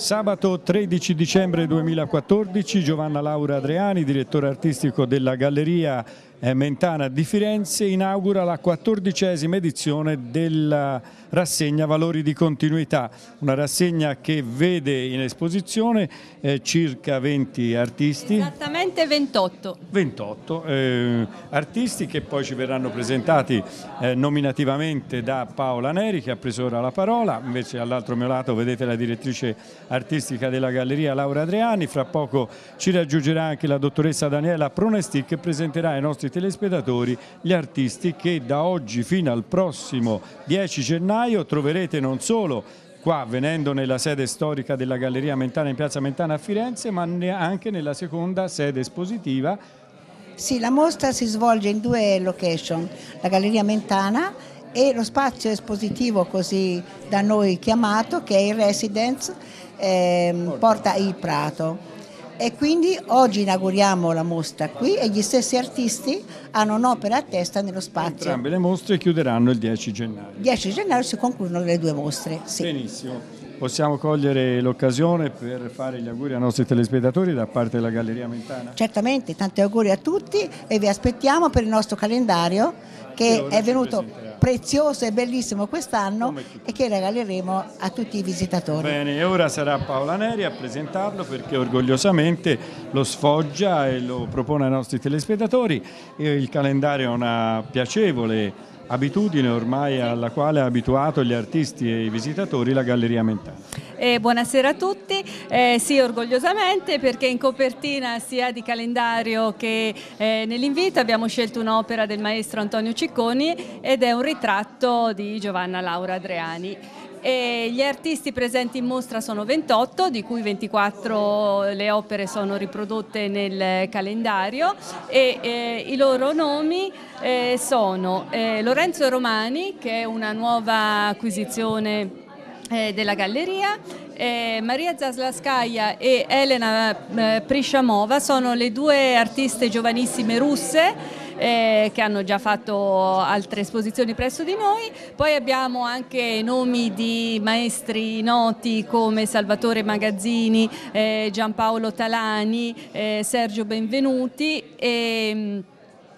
Sabato 13 dicembre 2014 Giovanna Laura Adriani, direttore artistico della Galleria Mentana di Firenze, inaugura la quattordicesima edizione della rassegna Valori di Continuità, una rassegna che vede in esposizione eh, circa 20 artisti. Esattamente 28. 28 eh, artisti che poi ci verranno presentati eh, nominativamente da Paola Neri che ha preso ora la parola, invece all'altro mio lato vedete la direttrice artistica della Galleria Laura Adriani, fra poco ci raggiungerà anche la dottoressa Daniela Pronesti che presenterà ai nostri telespettatori gli artisti che da oggi fino al prossimo 10 gennaio troverete non solo qua venendo nella sede storica della Galleria Mentana in Piazza Mentana a Firenze ma anche nella seconda sede espositiva. Sì, la mostra si svolge in due location, la Galleria Mentana e lo spazio espositivo così da noi chiamato che è il Residence eh, Porta il Prato e quindi oggi inauguriamo la mostra qui e gli stessi artisti hanno un'opera a testa nello spazio. Entrambe le mostre chiuderanno il 10 gennaio. Il 10 gennaio si concludono le due mostre. Sì. Benissimo. Possiamo cogliere l'occasione per fare gli auguri ai nostri telespettatori da parte della Galleria Mentana? Certamente, tanti auguri a tutti e vi aspettiamo per il nostro calendario che è venuto prezioso e bellissimo quest'anno e che regaleremo a tutti i visitatori. Bene, e ora sarà Paola Neri a presentarlo perché orgogliosamente lo sfoggia e lo propone ai nostri telespettatori. Il calendario è una piacevole abitudine ormai alla quale ha abituato gli artisti e i visitatori la Galleria Mentale. Eh, buonasera a tutti, eh, sì orgogliosamente perché in copertina sia di calendario che eh, nell'invito abbiamo scelto un'opera del maestro Antonio Cicconi ed è un ritratto di Giovanna Laura Adriani. E gli artisti presenti in mostra sono 28, di cui 24 le opere sono riprodotte nel calendario e eh, i loro nomi eh, sono eh, Lorenzo Romani, che è una nuova acquisizione eh, della galleria. Eh, Maria Zaslaskaya e Elena eh, Prishamova sono le due artiste giovanissime russe eh, che hanno già fatto altre esposizioni presso di noi. Poi abbiamo anche nomi di maestri noti come Salvatore Magazzini, eh, Giampaolo Talani, eh, Sergio Benvenuti. E, eh,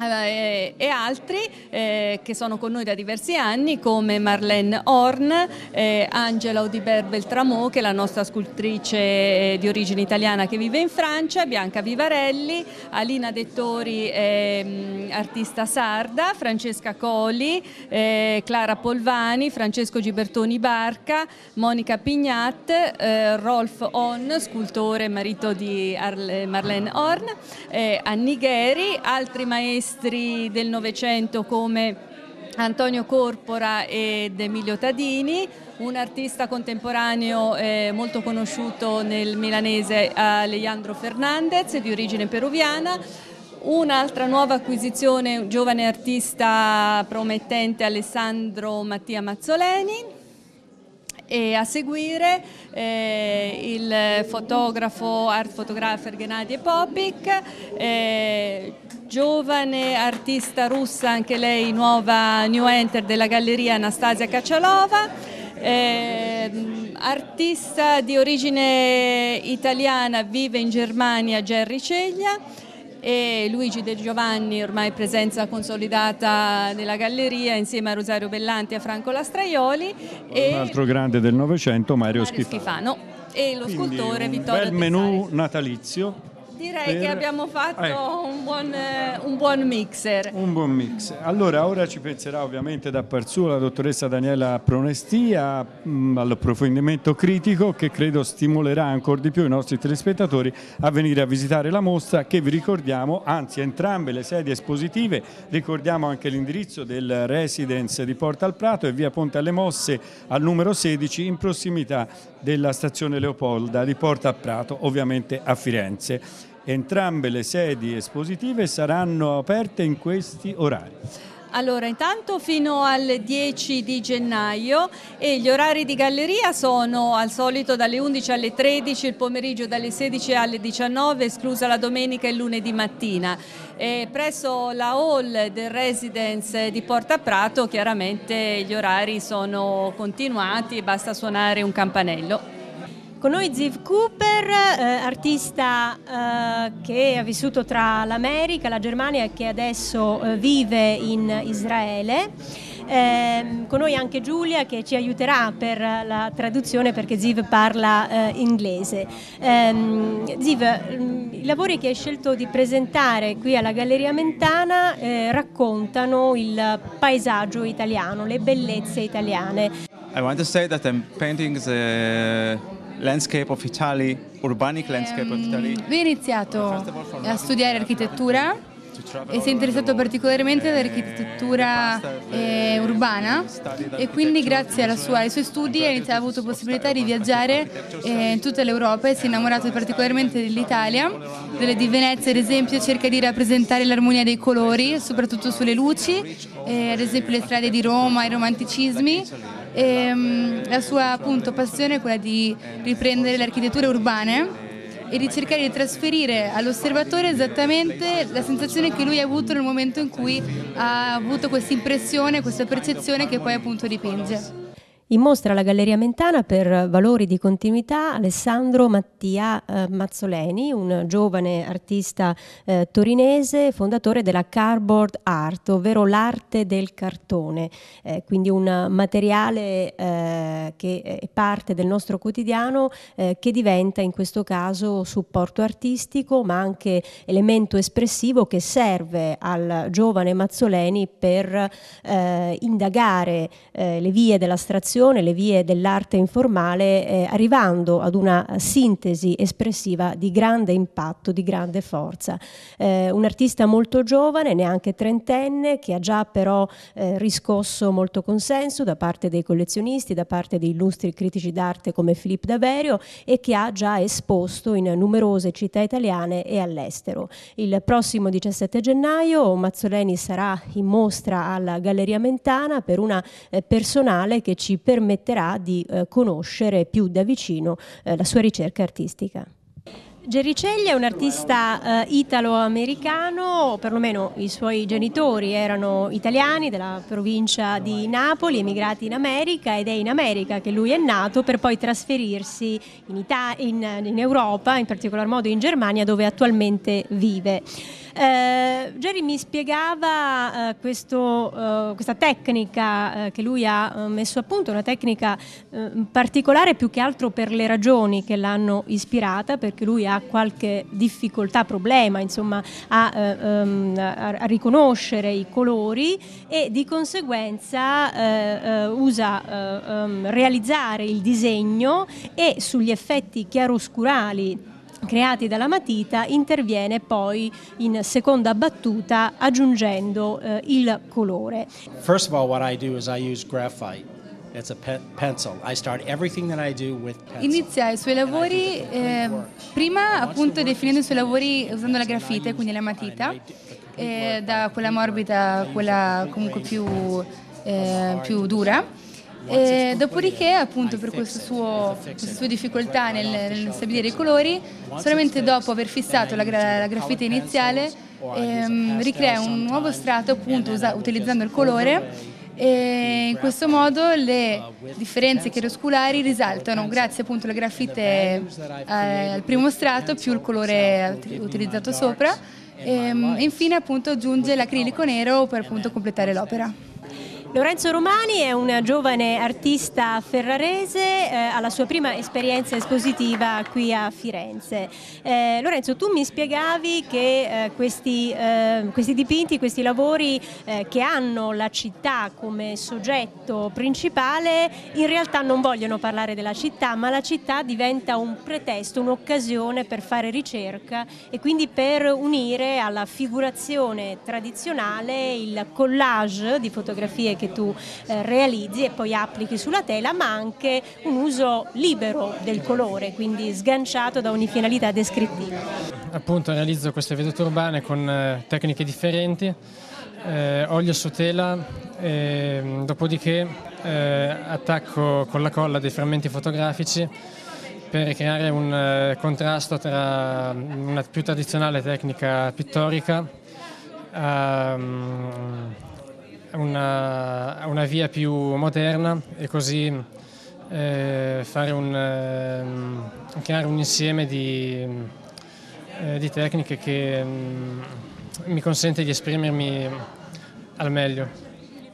e altri eh, che sono con noi da diversi anni come Marlene Horn, eh, Angela Odiber Beltramo che è la nostra scultrice eh, di origine italiana che vive in Francia, Bianca Vivarelli, Alina Dettori ehm, artista sarda, Francesca Coli, eh, Clara Polvani, Francesco Gibertoni Barca, Monica Pignat, eh, Rolf On, scultore marito di Arle, Marlene Horn, Anni Gheri, altri maestri maestri del Novecento come Antonio Corpora ed Emilio Tadini, un artista contemporaneo eh, molto conosciuto nel milanese Alejandro Fernandez di origine peruviana, Un'altra nuova acquisizione, un giovane artista promettente Alessandro Mattia Mazzoleni. E a seguire eh, il fotografo, art photographer Gennady Popik, eh, giovane artista russa, anche lei nuova new enter della galleria Anastasia Kacialova, eh, artista di origine italiana, vive in Germania Gerry Ceglia e Luigi De Giovanni, ormai presenza consolidata nella galleria insieme a Rosario Bellanti e a Franco Lastraioli. E un altro grande del Novecento, Mario, Mario Schifano. Schifano. E lo Quindi scultore Vittorio bel menù natalizio Direi per... che abbiamo fatto ecco. un, buon, eh, un, buon, mixer. Un buon mix. Allora, ora ci penserà ovviamente da par suo la dottoressa Daniela Pronestia mm, all'approfondimento critico che credo stimolerà ancora di più i nostri telespettatori a venire a visitare la mostra che vi ricordiamo, anzi entrambe le sedi espositive, ricordiamo anche l'indirizzo del Residence di Porta al Prato e via Ponte alle Mosse al numero 16 in prossimità della stazione Leopolda di Porta al Prato, ovviamente a Firenze. Entrambe le sedi espositive saranno aperte in questi orari. Allora, intanto fino al 10 di gennaio e gli orari di galleria sono al solito dalle 11 alle 13, il pomeriggio dalle 16 alle 19, esclusa la domenica e lunedì mattina. E presso la hall del residence di Porta Prato chiaramente gli orari sono continuati, basta suonare un campanello. Con noi Ziv Cooper, eh, artista eh, che ha vissuto tra l'America, la Germania e che adesso eh, vive in Israele. Eh, con noi anche Giulia che ci aiuterà per la traduzione perché Ziv parla eh, inglese. Eh, Ziv, mm, i lavori che hai scelto di presentare qui alla Galleria Mentana eh, raccontano il paesaggio italiano, le bellezze italiane. I want to say that I'm painting the landscape of Italy, urbanic landscape of Italy. Lui ha iniziato a studiare architettura e si è interessato particolarmente all'architettura eh, urbana e quindi grazie sua, ai suoi studi ha avuto possibilità di viaggiare eh, in tutta l'Europa e si è innamorato particolarmente dell'Italia, delle di Venezia ad esempio cerca di rappresentare l'armonia dei colori, soprattutto sulle luci, eh, ad esempio le strade di Roma, i romanticismi e, ehm, la sua appunto, passione è quella di riprendere le architetture urbane e di cercare di trasferire all'osservatore esattamente la sensazione che lui ha avuto nel momento in cui ha avuto questa impressione, questa percezione che poi appunto dipinge. In mostra alla Galleria Mentana per valori di continuità Alessandro Mattia eh, Mazzoleni, un giovane artista eh, torinese, fondatore della Cardboard Art, ovvero l'arte del cartone, eh, quindi un materiale eh, che è parte del nostro quotidiano eh, che diventa in questo caso supporto artistico ma anche elemento espressivo che serve al giovane Mazzoleni per eh, indagare le vie dell'astrazione comunicazione, le vie dell'arte informale, eh, arrivando ad una sintesi espressiva di grande impatto, di grande forza. Eh, un artista molto giovane, neanche trentenne, che ha già però eh, riscosso molto consenso da parte dei collezionisti, da parte di illustri critici d'arte come Filippo Daverio e che ha già esposto in numerose città italiane e all'estero. Il prossimo 17 gennaio Mazzoleni sarà in mostra alla Galleria Mentana per una eh, personale che ci permetterà di eh, conoscere più da vicino eh, la sua ricerca artistica. Gerricelli è un artista eh, italo-americano, perlomeno i suoi genitori erano italiani della provincia di Napoli, emigrati in America ed è in America che lui è nato per poi trasferirsi in, Ita- in, in Europa, in particolar modo in Germania dove attualmente vive. Eh, Jerry mi spiegava eh, questo, eh, questa tecnica eh, che lui ha eh, messo a punto, una tecnica eh, particolare più che altro per le ragioni che l'hanno ispirata, perché lui ha qualche difficoltà, problema insomma, a, ehm, a, a riconoscere i colori e di conseguenza usa ehm, realizzare il disegno e sugli effetti chiaroscurali creati dalla matita interviene poi in seconda battuta aggiungendo eh, il colore. First of all what I do is I use graphite. It's a pe- pencil. I start everything that I do with pencil. Inizia i suoi lavori eh, prima appunto definendo i suoi lavori usando la grafite, quindi la matita, eh, da quella morbida a quella comunque più, eh, più dura e dopodiché, appunto, per suo, questa sua difficoltà nel, nel, stabilire i colori, solamente dopo aver fissato la, gra, la graffite iniziale, ehm, ricrea un nuovo strato, appunto, utilizzando il colore. E in questo modo le differenze chiarosculari risaltano grazie appunto alla graffite eh, al primo strato più il colore utilizzato sopra. ehm, e infine appunto aggiunge l'acrilico nero per appunto completare l'opera. Lorenzo Romani è un giovane artista ferrarese, eh, ha la sua prima esperienza espositiva qui a Firenze. Eh, Lorenzo, tu mi spiegavi che eh, questi, eh, questi, dipinti, questi lavori eh, che hanno la città come soggetto principale, in realtà non vogliono parlare della città, ma la città diventa un pretesto, un'occasione per fare ricerca e quindi per unire alla figurazione tradizionale il collage di fotografie che tu eh, realizzi e poi applichi sulla tela, ma anche un uso libero del colore, quindi sganciato da ogni finalità descrittiva. Appunto realizzo queste vedute urbane con eh, tecniche differenti, eh, olio su tela, e, dopodiché eh, attacco con la colla dei frammenti fotografici per creare un eh, contrasto tra una più tradizionale tecnica pittorica um, una, una via più moderna e così eh, un, ehm, creare un insieme di, eh, di tecniche che mm, mi consente di esprimermi al meglio.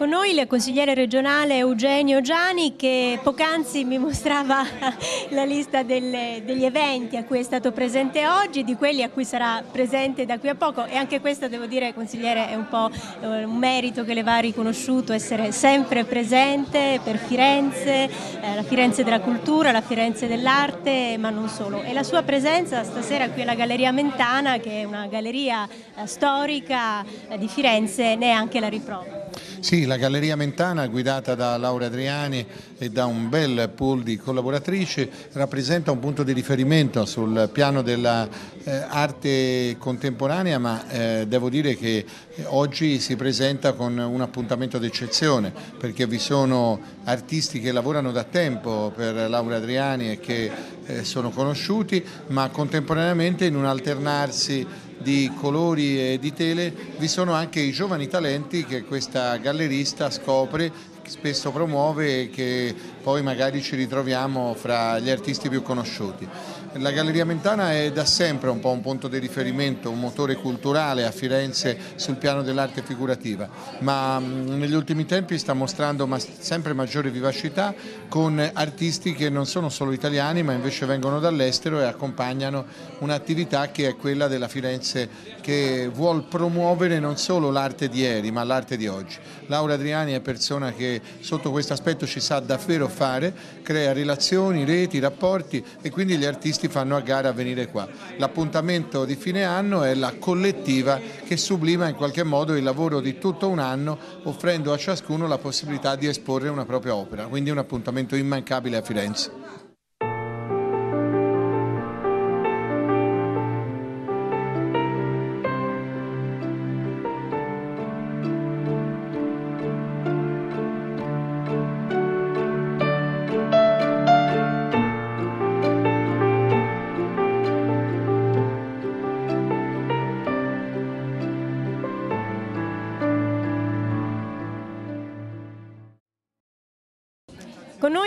Con noi il consigliere regionale Eugenio Giani che poc'anzi mi mostrava la lista delle, degli eventi a cui è stato presente oggi, di quelli a cui sarà presente da qui a poco e anche questo devo dire consigliere è un po' eh, un merito che le va riconosciuto essere sempre presente per Firenze, eh, la Firenze della cultura, la Firenze dell'arte ma non solo e la sua presenza stasera qui alla Galleria Mentana che è una galleria eh, storica eh, di Firenze ne è anche la riprova. Sì, la Galleria Mentana guidata da Laura Adriani e da un bel pool di collaboratrici rappresenta un punto di riferimento sul piano dell'arte eh, contemporanea ma eh, devo dire che oggi si presenta con un appuntamento d'eccezione perché vi sono artisti che lavorano da tempo per Laura Adriani e che eh, sono conosciuti ma contemporaneamente in un alternarsi di colori e di tele vi sono anche i giovani talenti che questa gallerista scopre, spesso promuove e che poi magari ci ritroviamo fra gli artisti più conosciuti. La Galleria Mentana è da sempre un po' un punto di riferimento, un motore culturale a Firenze sul piano dell'arte figurativa, ma mm, negli ultimi tempi sta mostrando sempre maggiore vivacità con artisti che non sono solo italiani ma invece vengono dall'estero e accompagnano un'attività che è quella della Firenze che vuol promuovere non solo l'arte di ieri ma l'arte di oggi. Laura Adriani è persona che sotto questo aspetto ci sa davvero fare, crea relazioni, reti, rapporti e quindi gli artisti artisti fanno a gara a venire qua. L'appuntamento di fine anno è la collettiva che sublima in qualche modo il lavoro di tutto un anno offrendo a ciascuno la possibilità di esporre una propria opera, quindi un appuntamento immancabile a Firenze.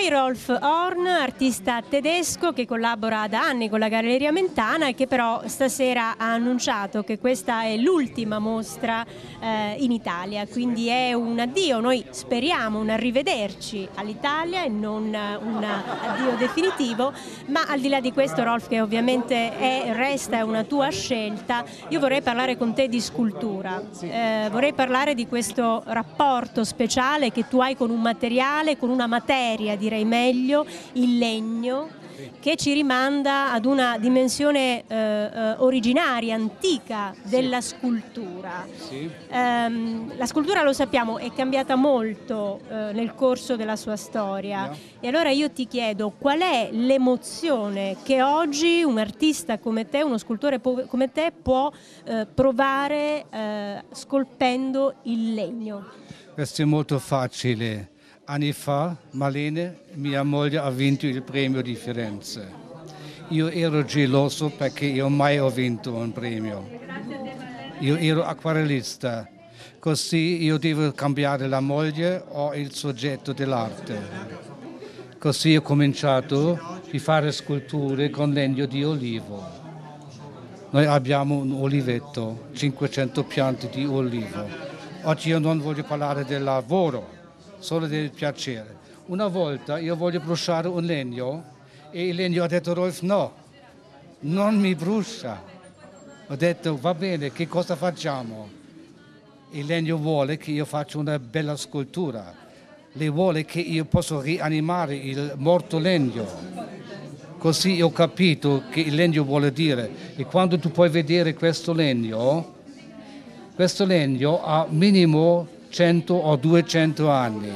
Noi Rolf Horn, artista tedesco che collabora da anni con la Galleria Mentana e che però stasera ha annunciato che questa è l'ultima mostra eh, in Italia, quindi è un addio, noi speriamo un arrivederci all'Italia e non un addio definitivo, ma al di là di questo Rolf che ovviamente è, resta una tua scelta, io vorrei parlare con te di scultura, eh, vorrei parlare di questo rapporto speciale che tu hai con un materiale, con una materia materia, direi meglio, il legno, che ci rimanda ad una dimensione eh, eh, originaria, antica della scultura. Sì. Um, la scultura, lo sappiamo, è cambiata molto eh, nel corso della sua storia yeah. e allora io ti chiedo qual è l'emozione che oggi un artista come te, uno scultore come te può eh, provare eh, scolpendo il legno? Questo è molto facile Anni fa Marlene, mia moglie, ha vinto il premio di Firenze. Io ero geloso perché io mai ho vinto un premio. Io ero acquarellista, così io devo cambiare la moglie o il soggetto dell'arte. Così ho cominciato a fare sculture con legno di olivo. Noi abbiamo un oliveto, 500 piante di olivo. Oggi io non voglio parlare del lavoro, solo del piacere. Una volta io voglio bruciare un legno e il legno ha detto Rolf no, non mi brucia. Ho detto va bene, che cosa facciamo? Il legno vuole che io faccia una bella scultura, lei vuole che io possa rianimare il morto legno. Così ho capito che il legno vuole dire e quando tu puoi vedere questo legno, questo legno ha minimo 100 o 200 anni.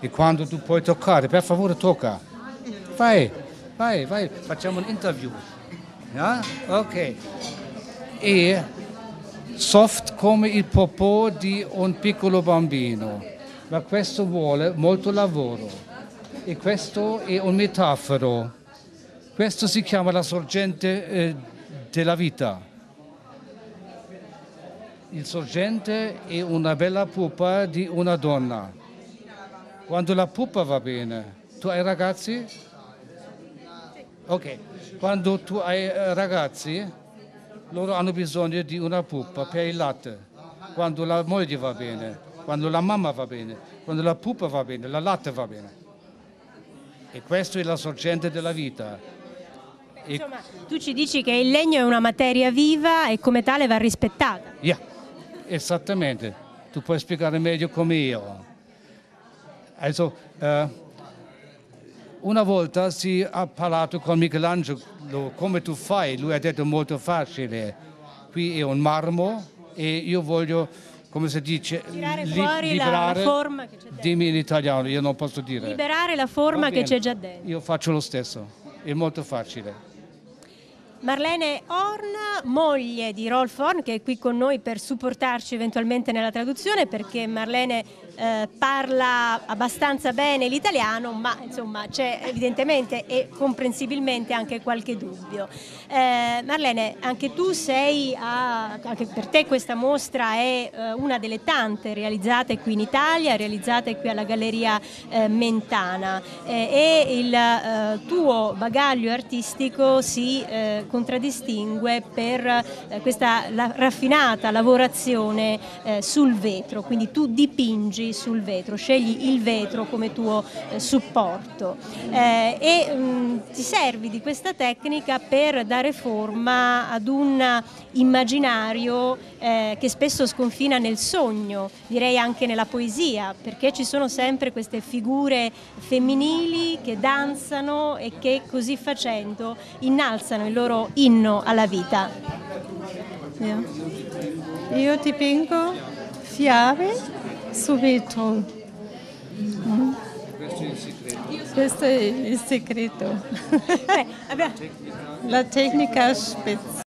E quando tu puoi toccare, per favore tocca. Vai, vai, vai, facciamo un interview. Yeah? Ok. E soft come il popò di un piccolo bambino, ma questo vuole molto lavoro. E questo è un metaforo. Questo si chiama la sorgente eh, della vita. Il sorgente è una bella pupa di una donna. Quando la pupa va bene, Tu hai ragazzi? Ok, quando tu hai eh, ragazzi, loro hanno bisogno di una pupa per il latte. Quando la moglie va bene, quando la mamma va bene, quando la pupa va bene, la latte va bene. E questo è la sorgente della vita. Insomma, tu ci dici che il legno è una materia viva e come tale va rispettata. Yeah, esattamente. Tu puoi spiegare meglio come io. Also, eh, una volta si è parlato con Michelangelo come tu fai, lui ha detto molto facile. Qui è un marmo e io voglio, come si dice, Tirare li- fuori la- forma che c'è dentro. Dimmi in italiano, io non posso dire. Liberare la forma che c'è già dentro. Io faccio lo stesso, è molto facile. Marlene Horn, moglie di Rolf Horn, che è qui con noi per supportarci eventualmente nella traduzione, perché Marlene eh, parla abbastanza bene l'italiano, ma insomma c'è evidentemente e comprensibilmente anche qualche dubbio. Eh, Marlene, anche tu sei, a- anche per te questa mostra è eh, una delle tante realizzate qui in Italia, realizzate qui alla Galleria eh, Mentana eh, e il tuo bagaglio artistico si contraddistingue per questa la- raffinata lavorazione sul vetro, quindi tu dipingi sul vetro, scegli il vetro come tuo eh, supporto eh, e mh, ti servi di questa tecnica per dare forma ad un immaginario eh, che spesso sconfina nel sogno, direi anche nella poesia, perché ci sono sempre queste figure femminili che danzano e che così facendo innalzano il loro inno alla vita. Io dipingo fiabe su vetro. Mm. Questo è il segreto. La tecnica speciale.